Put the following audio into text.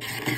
Bye.